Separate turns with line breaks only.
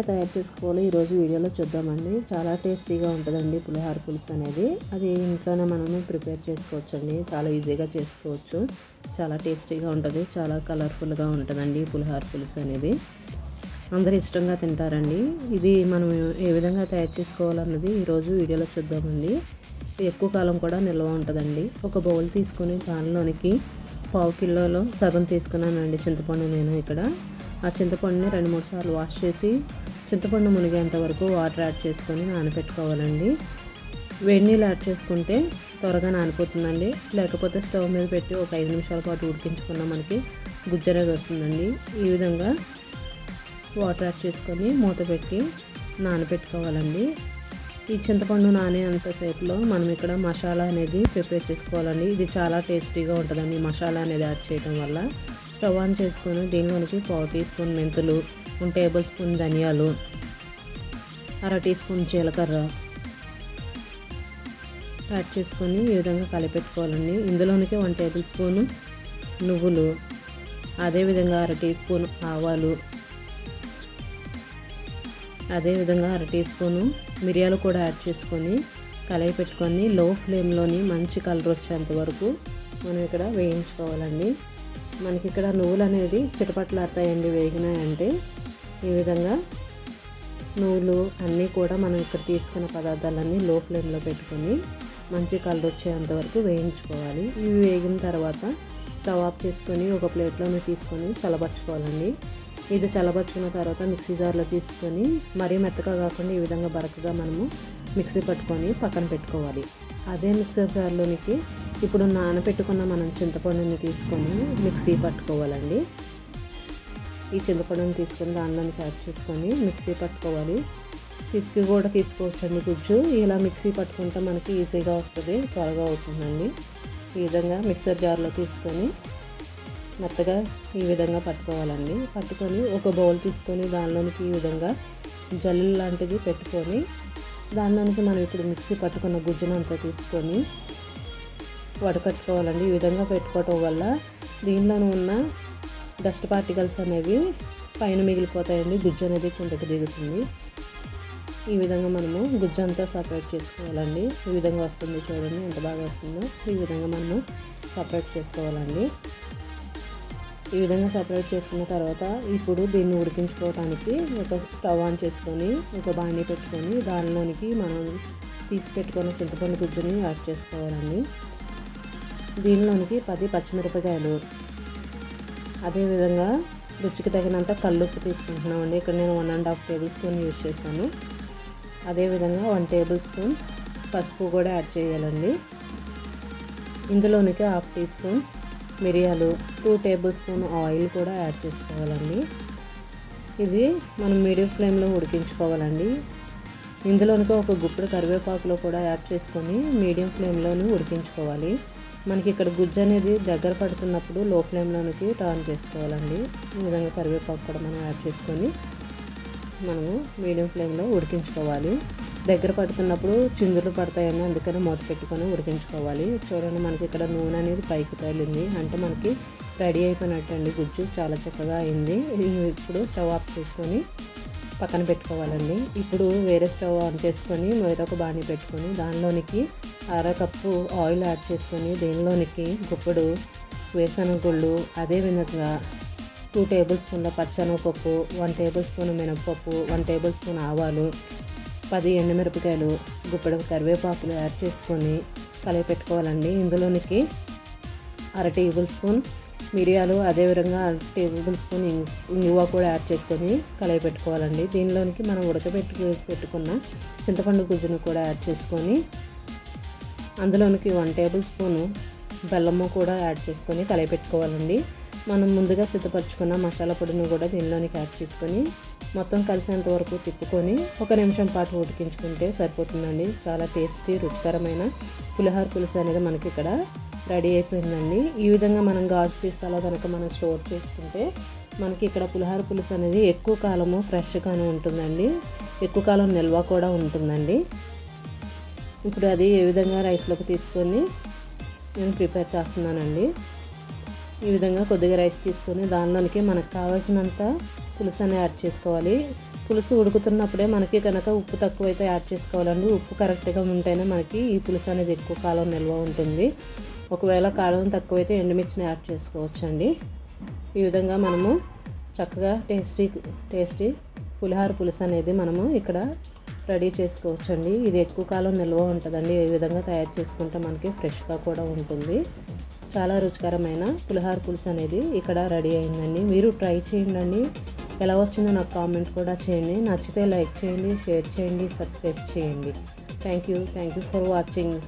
విధంగా తయారు చేసుకోవాలో ఈరోజు వీడియోలో చూద్దామండి. చాలా టేస్టీగా ఉంటుందండి పులిహార పులుసు అనేది. అది ఇంట్లోనే మనము ప్రిపేర్ చేసుకోవచ్చండి. చాలా ఈజీగా చేసుకోవచ్చు. చాలా టేస్టీగా ఉంటుంది. చాలా కలర్ఫుల్గా ఉంటుందండి పులిహార పులుసు అనేది. అందరు ఇష్టంగా తింటారండి. ఇది మనం ఏ విధంగా తయారు చేసుకోవాలన్నది ఈరోజు వీడియోలో చూద్దామండి. ఎక్కువ కాలం కూడా నిల్వ ఉంటుందండి. ఒక బౌల్ తీసుకొని దానిలోనికి పావు కిలోలో సగం తీసుకున్నానండి చింతపండు నేను ఇక్కడ. ఆ చింతపండుని రెండు మూడు సార్లు వాష్ చేసి చింతపండు మునిగేంత వరకు వాటర్ యాడ్ చేసుకొని నానపెట్టుకోవాలండి. వేడి నీళ్ళు యాడ్ చేసుకుంటే త్వరగా నానిపోతుందండి. లేకపోతే స్టవ్ మీద పెట్టి ఒక ఐదు నిమిషాల పాటు ఉడికించుకున్న మనకి గుజ్జరగా వస్తుందండి. ఈ విధంగా వాటర్ యాడ్ చేసుకొని మూత పెట్టి నానపెట్టుకోవాలండి. ఈ చింతపండు నానే అంతసేపులో మనం ఇక్కడ మసాలా అనేది ప్రిపేర్ చేసుకోవాలండి. ఇది చాలా టేస్టీగా ఉంటుందండి మసాలా అనేది యాడ్ చేయడం వల్ల. స్టవ్ ఆన్ చేసుకొని దీనిలోనికి పావు టీ స్పూన్ మెంతులు వన్ టేబుల్ స్పూన్ ధనియాలు అర టీ స్పూన్ జీలకర్ర యాడ్ చేసుకొని ఈ విధంగా కలిపెట్టుకోవాలండి. ఇందులోనికి వన్ టేబుల్ స్పూను నువ్వులు అదేవిధంగా అర టీ స్పూన్ ఆవాలు అదేవిధంగా అర టీ స్పూను మిరియాలు కూడా యాడ్ చేసుకొని కలయి పెట్టుకొని లో ఫ్లేమ్లోని మంచి కలర్ వచ్చేంత వరకు మనం ఇక్కడ వేయించుకోవాలండి. మనకి ఇక్కడ నువ్వులు అనేది చిటపట్లాడతాయండి వేగినాయంటే. ఈ విధంగా నూలు అన్నీ కూడా మనం ఇక్కడ తీసుకున్న పదార్థాలన్నీ లో ఫ్లేమ్లో పెట్టుకొని మంచి కలర్ వచ్చేంత వరకు వేయించుకోవాలి. ఇవి వేగిన తర్వాత స్టవ్ ఆఫ్ చేసుకొని ఒక ప్లేట్లోనే తీసుకొని చల్లబరుచుకోవాలండి. ఇది చల్లబరుచుకున్న తర్వాత మిక్సీ జార్లో తీసుకొని మరీ మెత్తగా కాకుండా ఈ విధంగా బరకగా మనము మిక్సీ పట్టుకొని పక్కన పెట్టుకోవాలి. అదే మిక్సీ జార్లోనికి ఇప్పుడు నానబెట్టుకున్న మనం చింతపండుని తీసుకొని మిక్సీ పట్టుకోవాలండి. ఈ చింతపండుని తీసుకొని దానిలోని యాడ్ చేసుకొని మిక్సీ పట్టుకోవాలి. పిసికి కూడా తీసుకోవచ్చండి గుజ్జు. ఇలా మిక్సీ పట్టుకుంటే మనకి ఈజీగా వస్తుంది త్వరగా అవుతుందండి. ఈ విధంగా మిక్సర్ జార్లో తీసుకొని మెత్తగా ఈ విధంగా పట్టుకోవాలండి. పట్టుకొని ఒక బౌల్ తీసుకొని దానిలోనికి ఈ విధంగా జల్లు లాంటిది పెట్టుకొని దానిలోనికి మనం ఇప్పుడు మిక్సీ పట్టుకున్న గుజ్జును అంతా తీసుకొని వడకట్టుకోవాలండి. ఈ విధంగా పెట్టుకోవటం వల్ల దీనిలోనూ ఉన్న డస్ట్ పార్టికల్స్ అనేవి పైన మిగిలిపోతాయండి. గుజ్జు అనేది కిందకి దిగుతుంది. ఈ విధంగా మనము గుజ్జు అంతా సపరేట్ చేసుకోవాలండి. ఈ విధంగా వస్తుంది చూడండి ఎంత బాగా వస్తుందో. ఈ విధంగా మనము సపరేట్ చేసుకోవాలండి. ఈ విధంగా సపరేట్ చేసుకున్న తర్వాత ఇప్పుడు దీన్ని ఉడికించుకోవడానికి ఒక స్టవ్ ఆన్ చేసుకొని ఒక బాణీ పెట్టుకొని దానిలోనికి మనం తీసి పెట్టుకున్న చింతపండు గుజ్జుని యాడ్ చేసుకోవాలండి. దీనిలోనికి పది పచ్చిమిరపకాయలు అదేవిధంగా రుచికి తగినంత కల్లుప్పు తీసుకుంటున్నామండి. ఇక్కడ నేను one and half tablespoon use చేస్తాను అదేవిధంగా వన్ టేబుల్ స్పూన్ పసుపు కూడా యాడ్ చేయాలండి. ఇందులోనికి హాఫ్ టీ స్పూన్ మిరియాలు టూ టేబుల్ స్పూన్ ఆయిల్ కూడా యాడ్ చేసుకోవాలండి. ఇది మనం మీడియం ఫ్లేమ్లో ఉడికించుకోవాలండి. ఇందులోనికి ఒక గుప్పుడు కరివేపాకులో కూడా యాడ్ చేసుకొని మీడియం ఫ్లేమ్లోనే ఉడికించుకోవాలి. మనకి ఇక్కడ గుజ్జు అనేది దగ్గర పడుతున్నప్పుడు లో ఫ్లేమ్లోనికి టర్న్ చేసుకోవాలండి. ఈ విధంగా కరివేపాకు కూడా మనం యాడ్ చేసుకొని మనము మీడియం ఫ్లేమ్లో ఉడికించుకోవాలి. దగ్గర పడుతున్నప్పుడు చిందులు పడతాయని అందుకని మూత పెట్టుకొని ఉడికించుకోవాలి. చూడండి మనకి ఇక్కడ నూనె అనేది పైకి తేలింది అంటే మనకి రెడీ అయిపోయినట్టు అండి గుజ్జు. చాలా చక్కగా అయింది. ఇప్పుడు స్టవ్ ఆఫ్ చేసుకొని పక్కన పెట్టుకోవాలండి. ఇప్పుడు వేరే స్టవ్ ఆన్ చేసుకొని వేరొక బాణీ పెట్టుకొని దానిలోనికి అర కప్పు ఆయిల్ యాడ్ చేసుకొని దీనిలోనికి గుప్పుడు వేసనగుళ్ళు గుళ్ళు అదేవిధంగా టూ టేబుల్ స్పూన్ల పచ్చనగపప్పు వన్ టేబుల్ స్పూన్ మినపప్పు వన్ టేబుల్ స్పూన్ ఆవాలు పది ఎండుమిరపకాయలు గుప్పెడు కరివేపాకులు యాడ్ చేసుకొని కలిపి పెట్టుకోవాలండి. ఇందులోనికి అర టేబుల్ స్పూన్ మిరియాలు అదేవిధంగా టేబుల్ స్పూన్ ఇంగువ కూడా యాడ్ చేసుకొని కలయి పెట్టుకోవాలండి. దీనిలోనికి మనం ఉడకబెట్టు పెట్టుకున్న చింతపండు గుజ్జును కూడా యాడ్ చేసుకొని అందులోనికి వన్ టేబుల్ స్పూను బెల్లము కూడా యాడ్ చేసుకొని కలయి పెట్టుకోవాలండి. మనం ముందుగా సిద్ధపరచుకున్న మసాలా పొడిని కూడా దీనిలోనికి యాడ్ చేసుకొని మొత్తం కలిసేంత వరకు తిప్పుకొని ఒక నిమిషం పాటు ఉడికించుకుంటే సరిపోతుందండి. చాలా టేస్టీ రుచికరమైన పులిహోర పులుసు అనేది మనకి ఇక్కడ రెడీ అయిపోయిందండి. ఈ విధంగా మనం గాజు సీసాలో కనుక మనం స్టోర్ చేసుకుంటే మనకి ఇక్కడ పులిహోర పులుసు అనేది ఎక్కువ కాలము ఫ్రెష్గానే ఉంటుందండి. ఎక్కువ కాలం నిల్వ కూడా ఉంటుందండి. ఇప్పుడు అది ఏ విధంగా రైస్లోకి తీసుకొని నేను ప్రిపేర్ చేస్తున్నానండి. ఈ విధంగా కొద్దిగా రైస్ తీసుకొని దానిలోనికి మనకు కావాల్సినంత పులుసు అనేది యాడ్ చేసుకోవాలి. పులుసు ఉడుకుతున్నప్పుడే మనకి కనుక ఉప్పు తక్కువైతే యాడ్ చేసుకోవాలండి. ఉప్పు కరెక్ట్గా ఉంటేనే మనకి ఈ పులుసు అనేది ఎక్కువ కాలం నిల్వ ఉంటుంది. ఒకవేళ కాలం తక్కువైతే ఎండుమిర్చిని యాడ్ చేసుకోవచ్చండి. ఈ విధంగా మనము చక్కగా టేస్టీ టేస్టీ పులిహార పులుసు అనేది మనము ఇక్కడ రెడీ చేసుకోవచ్చండి. ఇది ఎక్కువ కాలం నిల్వ ఉంటుందండి. ఈ విధంగా తయారు చేసుకుంటే మనకి ఫ్రెష్గా కూడా ఉంటుంది. చాలా రుచికరమైన పులిహార పులుసు అనేది ఇక్కడ రెడీ అయిందండి. మీరు ట్రై చేయండి ఎలా వచ్చిందో నాకు కామెంట్ కూడా చేయండి. నచ్చితే లైక్ చేయండి షేర్ చేయండి సబ్స్క్రైబ్ చేయండి. Thank you. Thank you for watching.